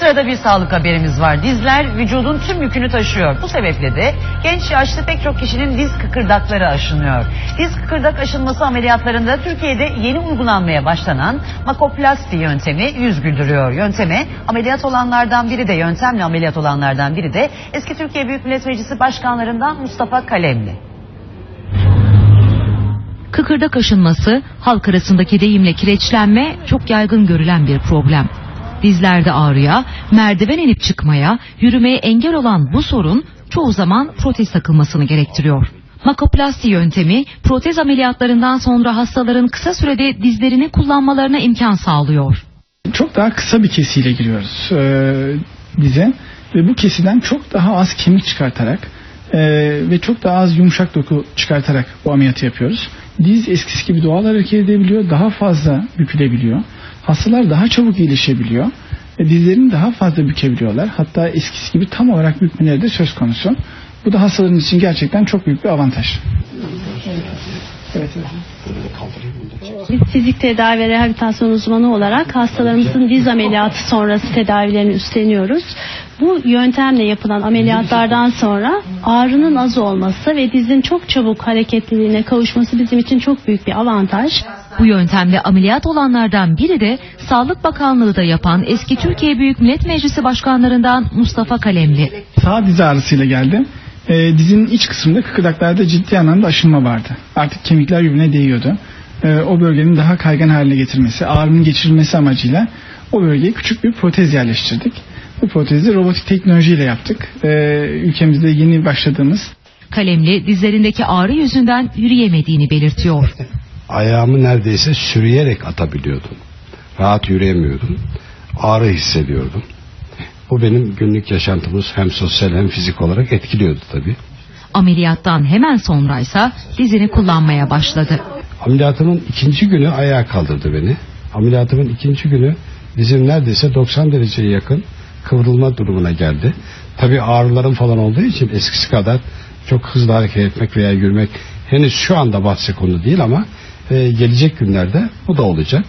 Sırada bir sağlık haberimiz var. Dizler vücudun tüm yükünü taşıyor. Bu sebeple de genç yaşlı pek çok kişinin diz kıkırdakları aşınıyor. Diz kıkırdak aşınması ameliyatlarında Türkiye'de yeni uygulanmaya başlanan makoplasti yöntemi yüz güldürüyor. Yönteme ameliyat olanlardan biri de yöntemle ameliyat olanlardan biri de eski Türkiye Büyük Millet Meclisi başkanlarından Mustafa Kalemli. Kıkırdak aşınması, halk arasındaki deyimle kireçlenme çok yaygın görülen bir problem. Dizlerde ağrıya, merdiven inip çıkmaya, yürümeye engel olan bu sorun çoğu zaman protez takılmasını gerektiriyor. Makoplasti yöntemi protez ameliyatlarından sonra hastaların kısa sürede dizlerini kullanmalarına imkan sağlıyor. Çok daha kısa bir kesiyle giriyoruz e, dize ve bu kesiden çok daha az kemik çıkartarak e, ve çok daha az yumuşak doku çıkartarak bu ameliyatı yapıyoruz. Diz eskisi gibi doğal hareket edebiliyor, daha fazla bükülebiliyor. Hastalar daha çabuk iyileşebiliyor. ve Dizlerini daha fazla bükebiliyorlar. Hatta eskisi gibi tam olarak bükmeleri de söz konusu. Bu da hastaların için gerçekten çok büyük bir avantaj. Evet. Biz fizik tedavi ve rehabilitasyon uzmanı olarak hastalarımızın diz ameliyatı sonrası tedavilerini üstleniyoruz. Bu yöntemle yapılan ameliyatlardan sonra ağrının az olması ve dizin çok çabuk hareketliliğine kavuşması bizim için çok büyük bir avantaj. Bu yöntemle ameliyat olanlardan biri de Sağlık Bakanlığı da yapan eski Türkiye Büyük Millet Meclisi başkanlarından Mustafa Kalemli. Sağ diz ağrısıyla geldim. Ee, dizinin iç kısmında kıkırdaklarda ciddi anlamda aşınma vardı. Artık kemikler birbirine değiyordu. Ee, o bölgenin daha kaygan haline getirmesi, ağrının geçirilmesi amacıyla o bölgeye küçük bir protez yerleştirdik. Bu protezi robotik teknolojiyle yaptık. Ee, ülkemizde yeni başladığımız Kalemli dizlerindeki ağrı yüzünden yürüyemediğini belirtiyor. ayağımı neredeyse sürüyerek atabiliyordum. Rahat yürüyemiyordum. Ağrı hissediyordum. Bu benim günlük yaşantımız hem sosyal hem fizik olarak etkiliyordu tabii. Ameliyattan hemen sonraysa dizini kullanmaya başladı. Ameliyatımın ikinci günü ayağa kaldırdı beni. Ameliyatımın ikinci günü dizim neredeyse 90 dereceye yakın kıvrılma durumuna geldi. Tabii ağrılarım falan olduğu için eskisi kadar çok hızlı hareket etmek veya yürümek henüz şu anda bahse konu değil ama e, gelecek günlerde bu da olacak.